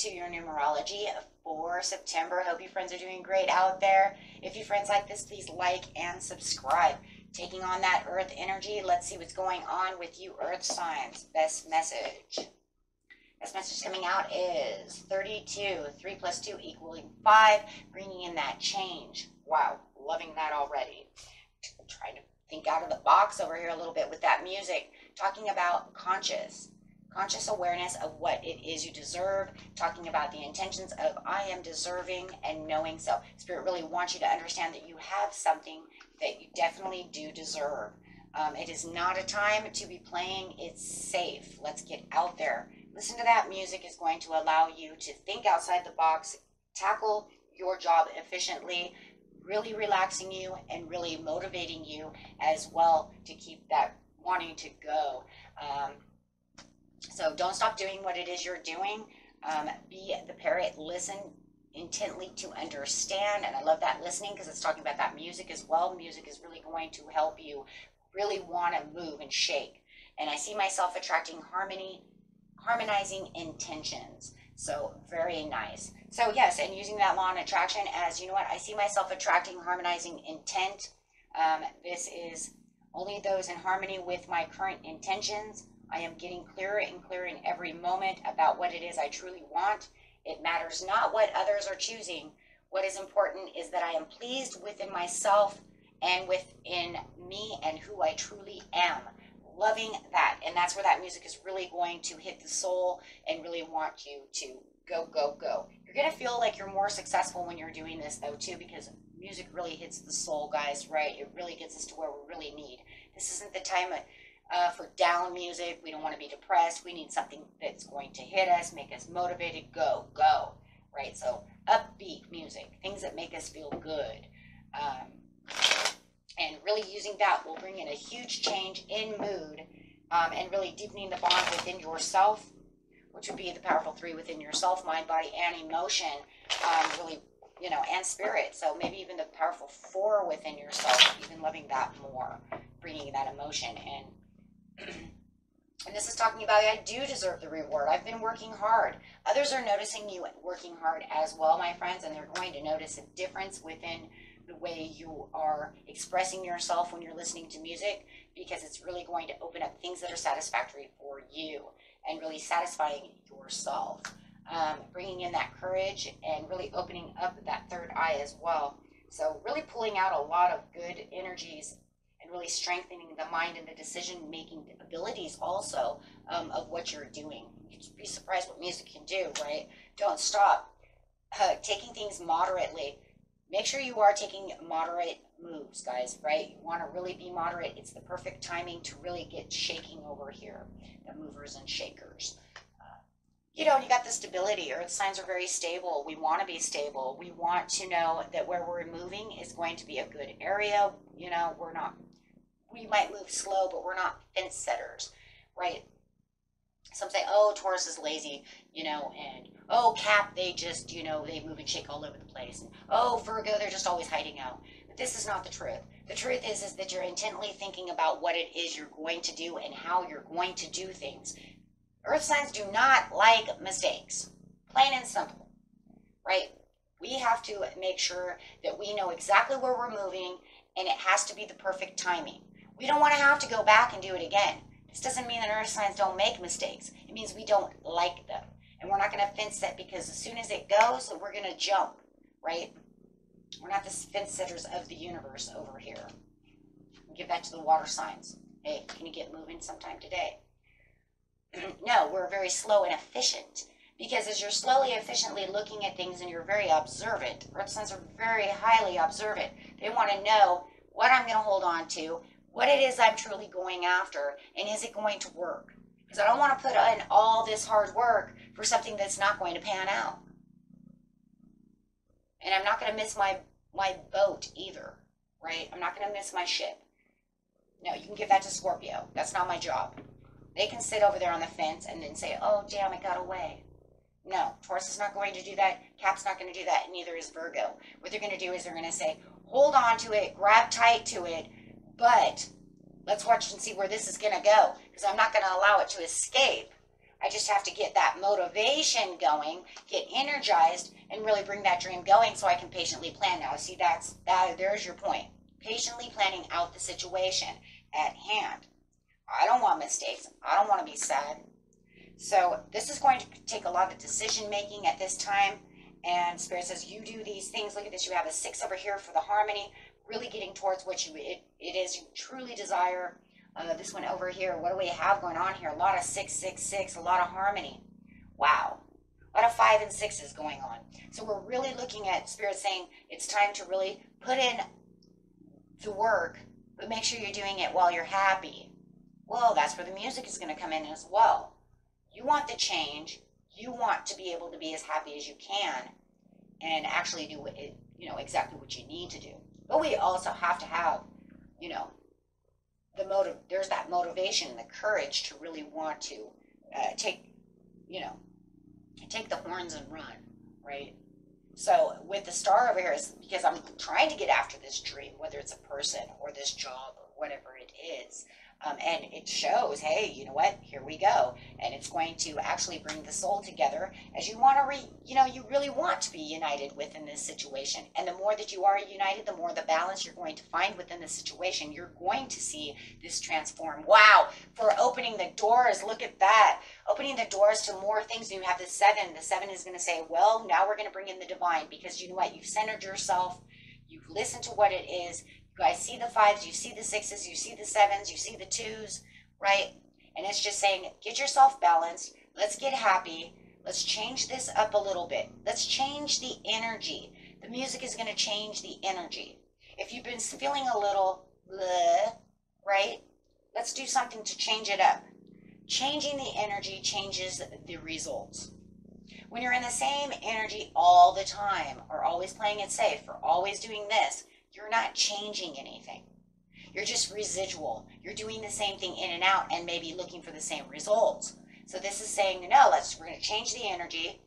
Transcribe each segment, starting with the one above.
To your numerology for September. Hope you friends are doing great out there. If you friends like this, please like and subscribe. Taking on that Earth energy, let's see what's going on with you, Earth signs. Best message. Best message coming out is 32. 3 plus 2 equaling 5, bringing in that change. Wow, loving that already. Trying to think out of the box over here a little bit with that music. Talking about conscious conscious awareness of what it is you deserve, talking about the intentions of I am deserving and knowing so. Spirit really wants you to understand that you have something that you definitely do deserve. Um, it is not a time to be playing, it's safe. Let's get out there. Listen to that music is going to allow you to think outside the box, tackle your job efficiently, really relaxing you and really motivating you as well to keep that wanting to go. Um, so don't stop doing what it is you're doing. Um, be the parrot, listen intently to understand. And I love that listening because it's talking about that music as well. Music is really going to help you really want to move and shake. And I see myself attracting harmony, harmonizing intentions. So very nice. So yes, and using that law of attraction as, you know what, I see myself attracting harmonizing intent. Um, this is only those in harmony with my current intentions I am getting clearer and clearer in every moment about what it is I truly want. It matters not what others are choosing. What is important is that I am pleased within myself and within me and who I truly am. Loving that. And that's where that music is really going to hit the soul and really want you to go, go, go. You're going to feel like you're more successful when you're doing this, though, too, because music really hits the soul, guys, right? It really gets us to where we really need. This isn't the time of uh, for down music. We don't want to be depressed. We need something that's going to hit us, make us motivated, go, go, right? So upbeat music, things that make us feel good. Um, and really using that will bring in a huge change in mood um, and really deepening the bond within yourself, which would be the powerful three within yourself, mind, body, and emotion, um, really, you know, and spirit. So maybe even the powerful four within yourself, even loving that more, bringing that emotion in and this is talking about I do deserve the reward. I've been working hard. Others are noticing you working hard as well, my friends, and they're going to notice a difference within the way you are expressing yourself when you're listening to music because it's really going to open up things that are satisfactory for you and really satisfying yourself. Um, bringing in that courage and really opening up that third eye as well. So, really pulling out a lot of good energies really strengthening the mind and the decision making abilities also um, of what you're doing. You'd be surprised what music can do, right? Don't stop. Uh, taking things moderately. Make sure you are taking moderate moves, guys, right? You want to really be moderate. It's the perfect timing to really get shaking over here, the movers and shakers uh, you know, you got the stability. Earth signs are very stable. We want to be stable. We want to know that where we're moving is going to be a good area. You know, we're not we might move slow, but we're not fence setters, right? Some say, oh, Taurus is lazy, you know, and oh, Cap, they just, you know, they move and shake all over the place. And oh, Virgo, they're just always hiding out. But this is not the truth. The truth is, is that you're intently thinking about what it is you're going to do and how you're going to do things. Earth signs do not like mistakes, plain and simple, right? We have to make sure that we know exactly where we're moving and it has to be the perfect timing. We don't want to have to go back and do it again. This doesn't mean that earth signs don't make mistakes. It means we don't like them. And we're not going to fence set because as soon as it goes, we're going to jump, right? We're not the fence setters of the universe over here. give that to the water signs. Hey, can you get moving sometime today? no, we're very slow and efficient. Because as you're slowly, efficiently looking at things and you're very observant, earth signs are very highly observant. They want to know what I'm going to hold on to, what it is I'm truly going after, and is it going to work? Because I don't want to put in all this hard work for something that's not going to pan out. And I'm not going to miss my, my boat either, right? I'm not going to miss my ship. No, you can give that to Scorpio. That's not my job. They can sit over there on the fence and then say, oh, damn, it got away. No, Taurus is not going to do that. Cap's not going to do that. Neither is Virgo. What they're going to do is they're going to say, hold on to it, grab tight to it, but let's watch and see where this is going to go because I'm not going to allow it to escape. I just have to get that motivation going, get energized, and really bring that dream going so I can patiently plan. Now, see, that's that. There's your point. Patiently planning out the situation at hand. I don't want mistakes. I don't want to be sad. So this is going to take a lot of decision making at this time. And Spirit says, you do these things. Look at this. You have a six over here for the harmony. Really getting towards what you it, it is you truly desire. Uh, this one over here. What do we have going on here? A lot of six, six, six. A lot of harmony. Wow. A lot of five and sixes going on. So we're really looking at Spirit saying it's time to really put in the work, but make sure you're doing it while you're happy. Well, that's where the music is going to come in as well. You want the change. You want to be able to be as happy as you can and actually do it, you know, exactly what you need to do. But we also have to have, you know, the motive, there's that motivation, and the courage to really want to uh, take, you know, take the horns and run, right? So with the star over here is because I'm trying to get after this dream, whether it's a person or this job or whatever it is. Um, and it shows, hey, you know what? Here we go. And it's going to actually bring the soul together as you want to re, you know, you really want to be united within this situation. And the more that you are united, the more the balance you're going to find within the situation. You're going to see this transform. Wow. For opening the doors, look at that. Opening the doors to more things. You have the seven. The seven is going to say, well, now we're going to bring in the divine because you know what? You've centered yourself. You've listened to what it is guys see the fives, you see the sixes, you see the sevens, you see the twos, right? And it's just saying, get yourself balanced. Let's get happy. Let's change this up a little bit. Let's change the energy. The music is going to change the energy. If you've been feeling a little, bleh, right? Let's do something to change it up. Changing the energy changes the results. When you're in the same energy all the time, or always playing it safe, or always doing this, you're not changing anything. You're just residual. You're doing the same thing in and out and maybe looking for the same results. So this is saying, no, let's we're going to change the energy,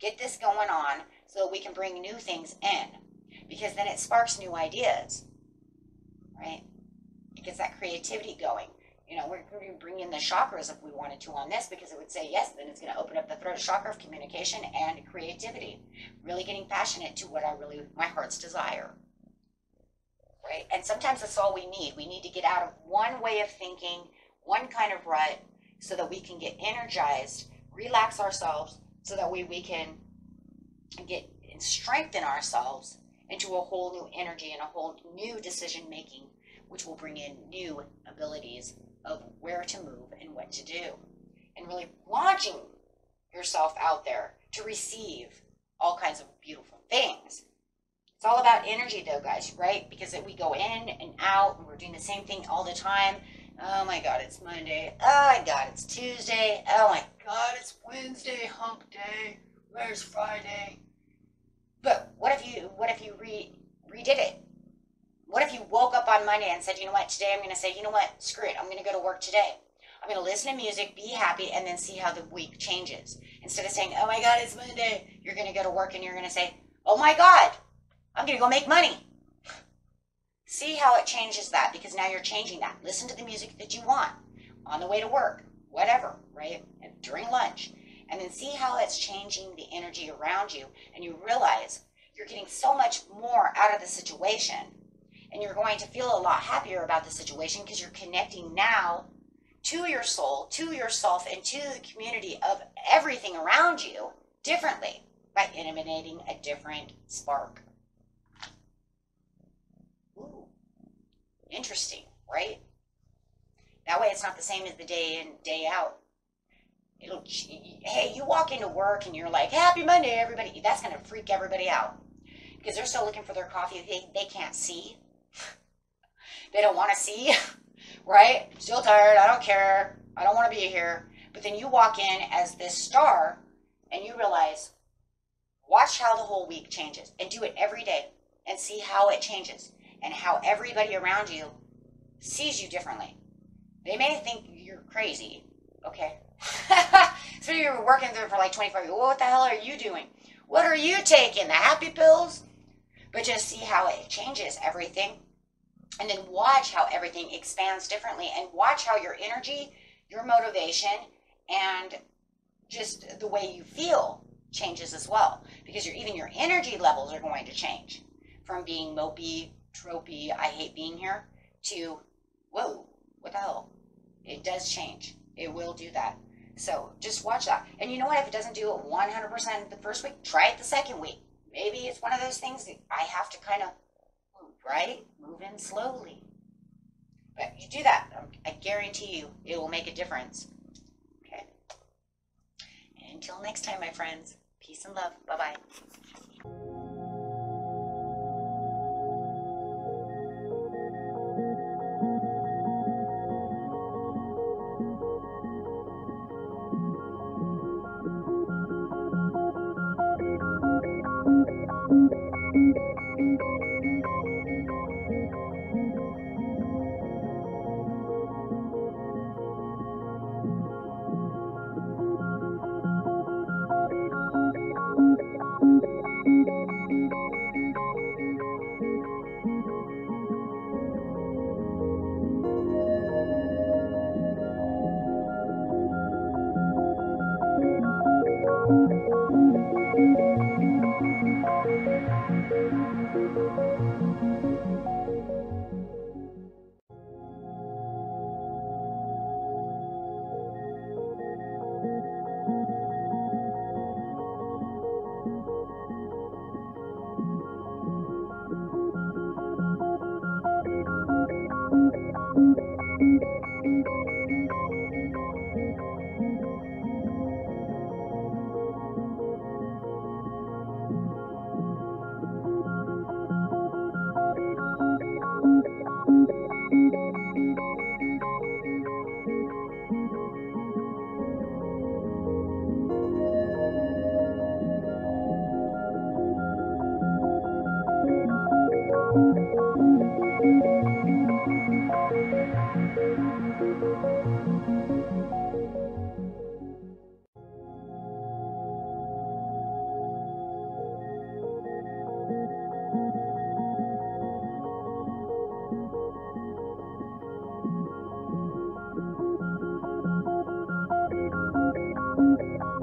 get this going on so that we can bring new things in. Because then it sparks new ideas. Right? It gets that creativity going. You know, we're going to bring in the chakras if we wanted to on this because it would say yes, then it's going to open up the throat chakra of communication and creativity. Really getting passionate to what I really, my heart's desire right? And sometimes that's all we need. We need to get out of one way of thinking, one kind of rut, so that we can get energized, relax ourselves, so that we, we can get and strengthen ourselves into a whole new energy and a whole new decision making, which will bring in new abilities of where to move and what to do. And really launching yourself out there to receive all kinds of beautiful things it's all about energy, though, guys, right? Because we go in and out, and we're doing the same thing all the time. Oh my God, it's Monday. Oh my God, it's Tuesday. Oh my God, it's Wednesday, hump day. Where's Friday? But what if you what if you re redid it? What if you woke up on Monday and said, you know what, today I'm going to say, you know what, screw it, I'm going to go to work today. I'm going to listen to music, be happy, and then see how the week changes. Instead of saying, oh my God, it's Monday, you're going to go to work and you're going to say, oh my God, I'm going to go make money. See how it changes that because now you're changing that. Listen to the music that you want on the way to work, whatever, right? And during lunch. And then see how it's changing the energy around you. And you realize you're getting so much more out of the situation. And you're going to feel a lot happier about the situation because you're connecting now to your soul, to yourself, and to the community of everything around you differently by emanating a different spark. Interesting, right? That way it's not the same as the day in, day out. It'll, hey, you walk into work and you're like, happy Monday, everybody. That's going to freak everybody out because they're still looking for their coffee. They, they can't see. they don't want to see, right? Still tired. I don't care. I don't want to be here. But then you walk in as this star and you realize, watch how the whole week changes and do it every day and see how it changes and how everybody around you sees you differently. They may think you're crazy, okay? so you're working there for like 24 years. What the hell are you doing? What are you taking? The happy pills? But just see how it changes everything. And then watch how everything expands differently and watch how your energy, your motivation, and just the way you feel changes as well because your even your energy levels are going to change from being mopey, tropey, I hate being here to whoa, what the hell? It does change. It will do that. So just watch that. And you know what? If it doesn't do it 100% the first week, try it the second week. Maybe it's one of those things that I have to kind of move, right? Move in slowly. But you do that, um, I guarantee you it will make a difference. Okay. And until next time, my friends, peace and love. Bye bye. Thank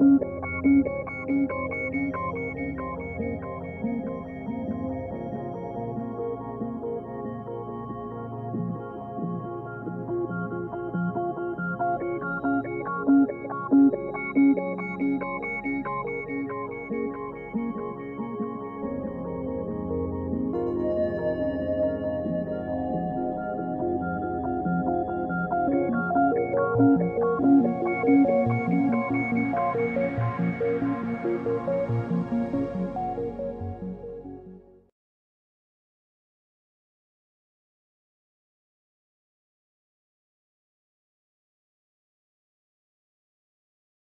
you.